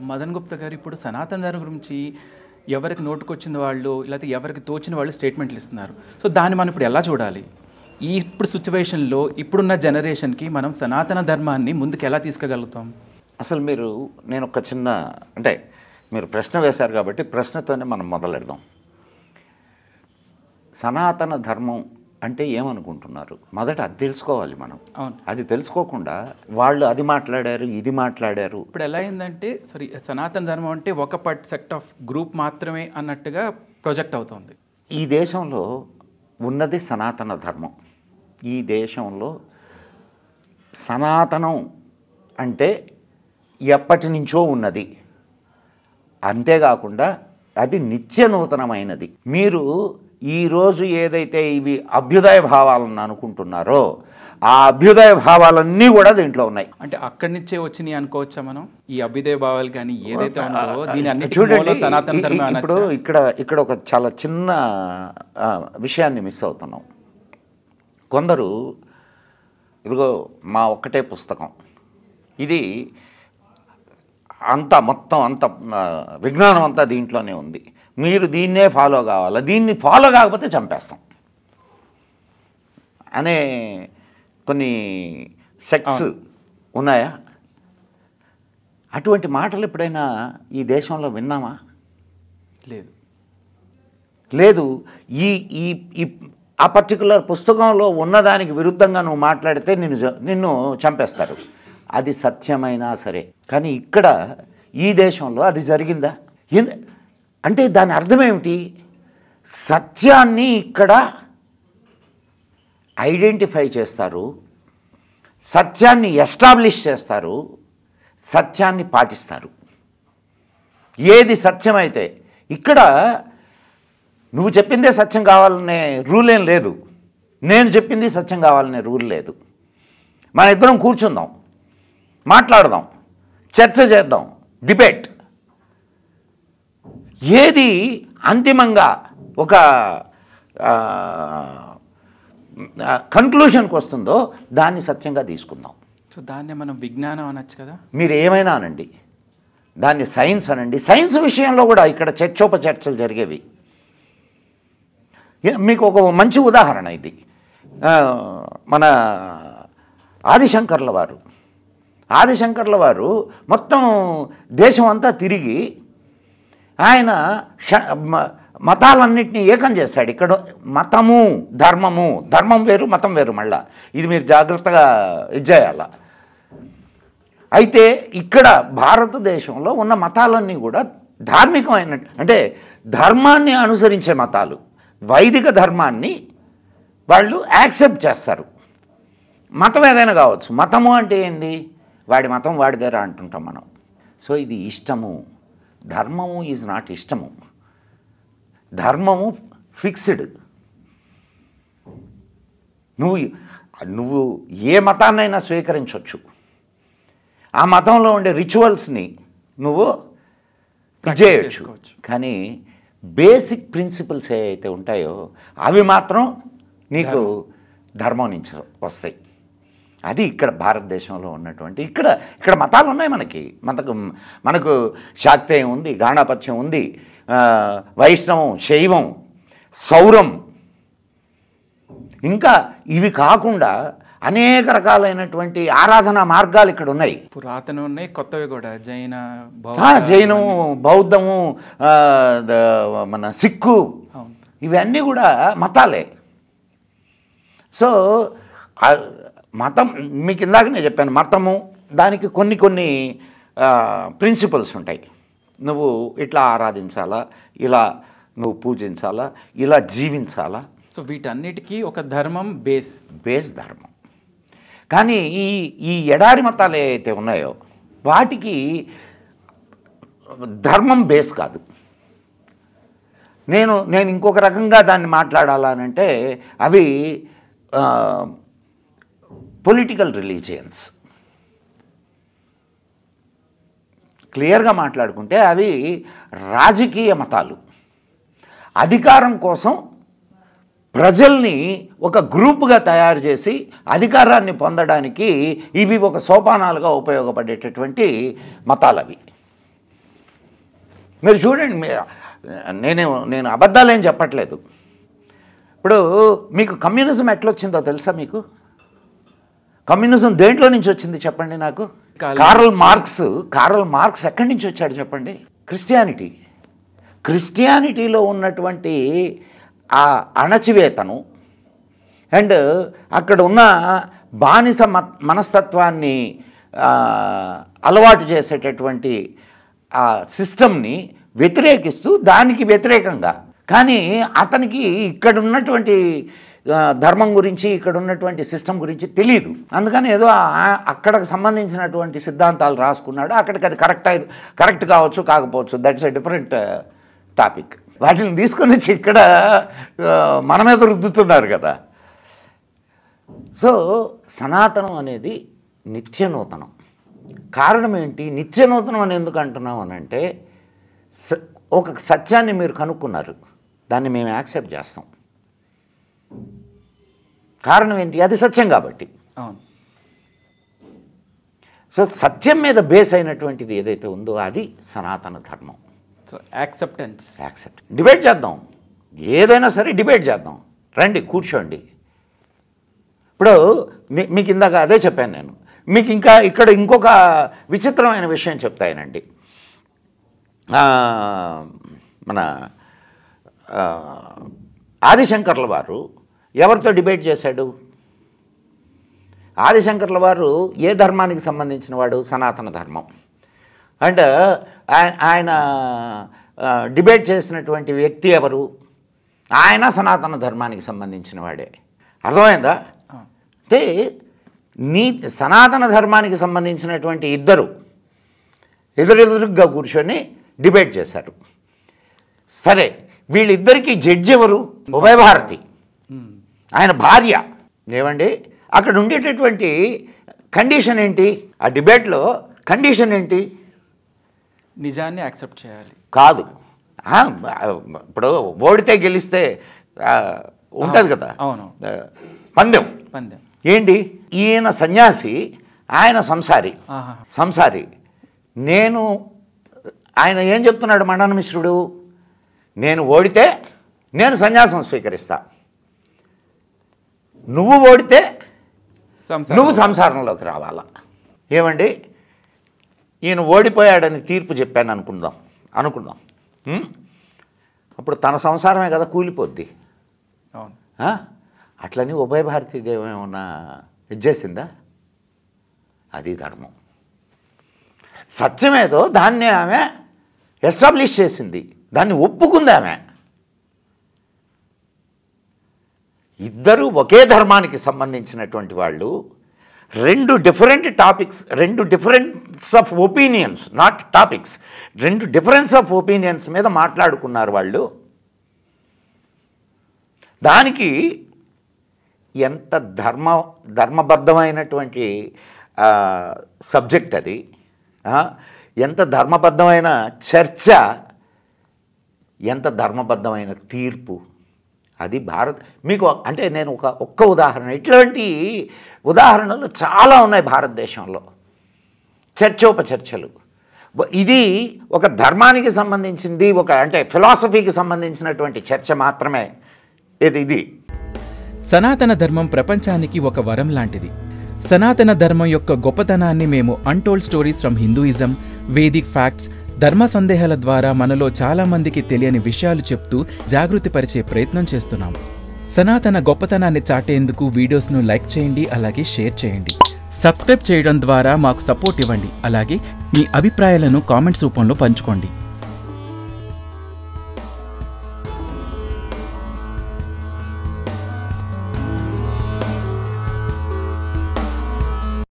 మదన్ గుప్తా గారు ఇప్పుడు సనాతన ధర్మం గురించి ఎవరికి నోటుకొచ్చిన వాళ్ళు లేకపోతే ఎవరికి తోచిన వాళ్ళు స్టేట్మెంట్లు ఇస్తున్నారు. సో దాన్ని మనం ఇప్పుడు ఎలా చూడాలి? ఈ ఇప్పుడు సిచ్యువేషన్లో ఇప్పుడున్న జనరేషన్కి మనం సనాతన ధర్మాన్ని ముందుకు ఎలా తీసుకోగలుగుతాం? అసలు మీరు నేను ఒక చిన్న అంటే మీరు ప్రశ్న వేశారు కాబట్టి ప్రశ్నతోనే మనం మొదలెడదాం. సనాతన ధర్మం అంటే ఏమనుకుంటున్నారు? మొదట అది తెలుసుకోవాలి మనం. అవును. అది తెలుసుకోకుండా వాళ్ళు అది మాట్లాడారు ఇది మాట్లాడారు. ఇప్పుడు ఎలా అయిందంటే సారీ సనాతన ధర్మం అంటే ఒక పట్ సెక్ట్ ఆఫ్ గ్రూప్ మాత్రమే అన్నట్టుగా ప్రొజెక్ట్ అవుతుంది. ఈ దేశంలో ఉన్నది సనాతన ధర్మం. ఈ దేశంలో సనాతనం అంటే ఎప్పటి నుంచో ఉన్నది. అంతేకాకుండా అది నిత్య నూతనమైనది. మీరు ఈరోజు ఏదైతే ఇవి అభ్యుదయ భావాలను అనుకుంటున్నారో ఆ అభ్యుదయ భావాలన్నీ కూడా దీంట్లో ఉన్నాయి. అంటే అక్కడి నుంచే వచ్చినాయి అనుకోవచ్చా మనం? ఈ అభ్యుదయ భావాలు కానీ ఏదైతే దీని అన్నిటి చూడండి సనాతన ధర్మం ఇప్పుడు? ఇక్కడ ఇక్కడ ఒక చాలా చిన్న విషయాన్ని మిస్ అవుతున్నాం. కొందరు ఇదిగో మా ఒక్కటే పుస్తకం. ఇది అంతా మొత్తం అంత విజ్ఞానం అంతా దీంట్లోనే ఉంది. మీరు దీన్నే ఫాలో కావాలా? దీన్ని ఫాలో కాకపోతే చంపేస్తాం. అనే కొన్ని సెక్స్ ఉన్నాయా? అటువంటి మాటలు ఎప్పుడైనా ఈ దేశంలో విన్నామా లేదు. లేదు. ఈ ఈ ఆ పర్టికులర్ పుస్తకంలో ఉన్నదానికి విరుద్ధంగా నువ్వు మాట్లాడితే నిన్ను నిన్ను చంపేస్తారు. అది సత్యమైనా సరే. కానీ ఇక్కడ ఈ దేశంలో అది జరిగిందా? అంటే దాని అర్థం ఏమిటి సత్యాన్ని ఇక్కడ ఐడెంటిఫై చేస్తారు. సత్యాన్ని ఎస్టాబ్లిష్ చేస్తారు. సత్యాన్ని పాటిస్తారు. ఏది సత్యమైతే ఇక్కడ నువ్వు చెప్పిందే సత్యం కావాలనే రూల్ ఏం లేదు. నేను చెప్పింది సత్యం కావాలనే రూల్ లేదు. మన ఇద్దరం కూర్చుందాం. మాట్లాడదాం. చర్చ చేద్దాం. డిబేట్. ఏది అంతిమంగా ఒక కన్క్లూషన్కి వస్తుందో దాన్ని సత్యంగా తీసుకుందాం. సో దాన్నే మనం విజ్ఞానం అనొచ్చు కదా? మీరు ఏమైనా అనండి దాన్ని సైన్స్ అనండి. సైన్స్ విషయంలో కూడా ఇక్కడ చర్చోపచర్చలు జరిగేవి. మీకు ఒక మంచి ఉదాహరణ ఇది. మన ఆదిశంకర్ల వారు. ఆదిశంకర్ల వారు మొత్తం దేశం అంతా తిరిగి ఆయన మతాలన్నింటినీ ఏకం చేశాడు. ఇక్కడ మతము ధర్మము ధర్మం వేరు మతం వేరు మళ్ళా. ఇది మీరు జాగ్రత్తగా ఇది చేయాల. అయితే ఇక్కడ భారతదేశంలో ఉన్న మతాలన్నీ కూడా ధార్మికమైన అంటే ధర్మాన్ని అనుసరించే మతాలు. వైదిక ధర్మాన్ని వాళ్ళు యాక్సెప్ట్ చేస్తారు. మతం ఏదైనా కావచ్చు. మతము అంటే ఏంది? వాడి మతం వాడిదేరా అంటుంటాం మనం. సో ఇది ఇష్టము. ధర్మము ఈజ్ నాట్ ఇష్టము. ధర్మము ఫిక్స్డ్ నువ్వు నువ్వు ఏ మతాన్నైనా స్వీకరించవచ్చు ఆ మతంలో ఉండే రిచువల్స్ని నువ్వు చేయొచ్చు. చేసుకోవచ్చు. కానీ బేసిక్ ప్రిన్సిపల్స్ ఏవైతే ఉంటాయో అవి మాత్రం నీకు ధర్మం నుంచి వస్తాయి. అది ఇక్కడ భారతదేశంలో ఉన్నటువంటి ఇక్కడ ఇక్కడ మతాలు ఉన్నాయి మనకి. మనకు మనకు శాక్తేయం ఉంది గాణాపత్యం ఉంది వైష్ణవం శైవం సౌరం. ఇంకా ఇవి కాకుండా అనేక రకాలైనటువంటి ఆరాధనా మార్గాలు ఇక్కడ ఉన్నాయి. పురాతన ఉన్నాయి కొత్తవి కూడా. జైన జైనము బౌద్ధము మన సిక్కు ఇవన్నీ కూడా మతాలే. సో మతం మీకు ఇందాక నేను చెప్పాను మతము దానికి కొన్ని కొన్ని ప్రిన్సిపల్స్ ఉంటాయి. నువ్వు ఇట్లా ఆరాధించాలా ఇలా నువ్వు పూజించాలా ఇలా జీవించాలా. సో వీటన్నిటికీ ఒక ధర్మం బేస్ బేస్ ధర్మం. కానీ ఈ ఈ ఎడారి మతాలు ఏవైతే ఉన్నాయో వాటికి ధర్మం బేస్ కాదు. నేను నేను ఇంకొక రకంగా దాన్ని మాట్లాడాలనంటే అవి పొలిటికల్ రిలీజియన్స్ క్లియర్గా మాట్లాడుకుంటే అవి రాజకీయ మతాలు. అధికారం కోసం ప్రజల్ని ఒక గ్రూపుగా తయారు చేసి అధికారాన్ని పొందడానికి ఇవి ఒక సోపానాలుగా ఉపయోగపడేటటువంటి మతాలు అవి మీరు చూడండి మీ- నేను నేను అబద్ధాలేం చెప్పట్లేదు. ఇప్పుడు మీకు కమ్యూనిజం ఎట్లొచ్చిందో తెలుసా మీకు? కమ్యూనిజం దేంట్లో నుంచి వచ్చింది చెప్పండి నాకు? కార్ల్ మార్క్స్ కార్ల్ మార్క్స్ ఎక్కడి నుంచి వచ్చాడు చెప్పండి? క్రిస్టియానిటీ. క్రిస్టియానిటీలో ఉన్నటువంటి ఆ అణచివేతను అండ్ అక్కడ ఉన్న బానిస మనస్తత్వాన్ని అలవాటు చేసేటటువంటి ఆ సిస్టమ్ని వ్యతిరేకిస్తూ దానికి వ్యతిరేకంగా. కానీ అతనికి ఇక్కడ ఉన్నటువంటి ధర్మం గురించి ఇక్కడ ఉన్నటువంటి సిస్టమ్ గురించి తెలియదు అందుకని ఏదో అక్కడకు అక్కడికి సంబంధించినటువంటి సిద్ధాంతాలు రాసుకున్నాడు. అక్కడికి అది కరెక్ట్ అయి కరెక్ట్ కావచ్చు కాకపోవచ్చు. దట్స్ ఎ డిఫరెంట్ టాపిక్ వాటిని తీసుకొని వచ్చి ఇక్కడ మన మీద రుద్దుతున్నారు కదా. సో సనాతనం అనేది నిత్య నూతనం కారణం ఏంటి? నిత్య నూతనం అని ఎందుకు అంటున్నాం అని అంటే స- ఒక సత్యాన్ని మీరు కనుక్కున్నారు. దాన్ని మేము యాక్సెప్ట్ చేస్తాం. కారణం ఏంటి? అది సత్యం కాబట్టి. అవును. సో సత్యం మీద బేస్ అయినటువంటిది ఏదైతే ఉందో అది సనాతన ధర్మం. సో యాక్సెప్టెన్స్ యాక్సెప్ట్ డిబేట్ చేద్దాం. ఏదైనా సరే డిబేట్ చేద్దాం. రండి కూర్చోండి. ఇప్పుడు మీకు ఇందాక అదే చెప్పాను నేను. మీకు ఇంకా ఇక్కడ ఇంకొక విచిత్రమైన విషయం చెప్తాయనండి. మన ఆదిశంకర్ల వారు ఎవరితో డిబేట్ చేశాడు? ఆదిశంకర్ల వారు ఏ ధర్మానికి సంబంధించిన వాడు? సనాతన ధర్మం. అండ్ ఆయ- ఆయన డిబేట్ చేసినటువంటి వ్యక్తి ఎవరు? ఆయన సనాతన ధర్మానికి సంబంధించిన వాడే. అర్థమైందా? అంటే నీ సనాతన ధర్మానికి సంబంధించినటువంటి ఇద్దరు ఎదురెదురుగా కూర్చొని డిబేట్ చేశారు. సరే వీళ్ళిద్దరికీ జడ్జి ఎవరు ఉభయభారతి. ఆయన భార్య. ఏమండి? అక్కడ ఉండేటటువంటి కండిషన్ ఏంటి? ఆ డిబేట్లో కండిషన్ ఏంటి? నిజాన్ని యాక్సెప్ట్ చేయాలి. కాదు. ఇప్పుడు ఓడితే గెలిస్తే ఉంటుంది కదా? అవును. పందెం. పందెం. ఏంటి? ఈయన సన్యాసి ఆయన సంసారి. సంసారి. నేను ఆయన ఏం చెప్తున్నాడు మండన మిశ్రుడు? నేను ఓడితే నేను సన్యాసం స్వీకరిస్తా. నువ్వు ఓడితే. నువ్వు సంసారంలోకి రావాలా. ఏమండి? ఈయన ఓడిపోయాడని తీర్పు చెప్పాను అనుకుందాం. అనుకుందాం? అప్పుడు తన సంసారమే కదా కూలిపోద్ది? అట్లని ఉభయ భారతీదేవి ఏమన్నా ఇది చేసిందా? అది ధర్మం. సత్యమేదో దాన్ని ఆమె ఎస్టాబ్లిష్ చేసింది. దాన్ని ఒప్పుకుంది ఆమె. ఇద్దరు ఒకే ధర్మానికి సంబంధించినటువంటి వాళ్ళు రెండు డిఫరెంట్ టాపిక్స్ రెండు difference of opinions not topics రెండు డిఫరెన్స్ ఆఫ్ ఒపీనియన్స్ మీద మాట్లాడుకున్నారు వాళ్ళు. దానికి ఎంత ధర్మ ధర్మబద్ధమైనటువంటి సబ్జెక్ట్ అది ఎంత ధర్మబద్ధమైన చర్చ ఎంత ధర్మబద్ధమైన తీర్పు అది భారత్ మీకు అంటే నేను ఒక ఒక్క ఉదాహరణ ఇట్లాంటి ఉదాహరణలు చాలా ఉన్నాయి భారతదేశంలో. చర్చోపచర్చలు. ఇది ఒక ధర్మానికి సంబంధించింది ఒక అంటే ఫిలాసఫీకి సంబంధించినటువంటి చర్చ మాత్రమే. ఇది ఇది? సనాతన ధర్మం ప్రపంచానికి ఒక వరం లాంటిది. సనాతన ధర్మం యొక్క గొప్పతనాన్ని మేము untold stories from Hinduism Vedic facts ధర్మ సందేహాల ద్వారా మనలో చాలామందికి తెలియని విషయాలు చెప్తూ జాగృతిపరిచే ప్రయత్నం చేస్తున్నాం సనాతన గొప్పతనాన్ని చాటేందుకు వీడియోస్ను లైక్ చేయండి అలాగే షేర్ చేయండి. సబ్స్క్రైబ్ చేయడం ద్వారా మాకు సపోర్ట్ ఇవ్వండి అలాగే మీ అభిప్రాయాలను కామెంట్స్ రూపంలో పంచుకోండి.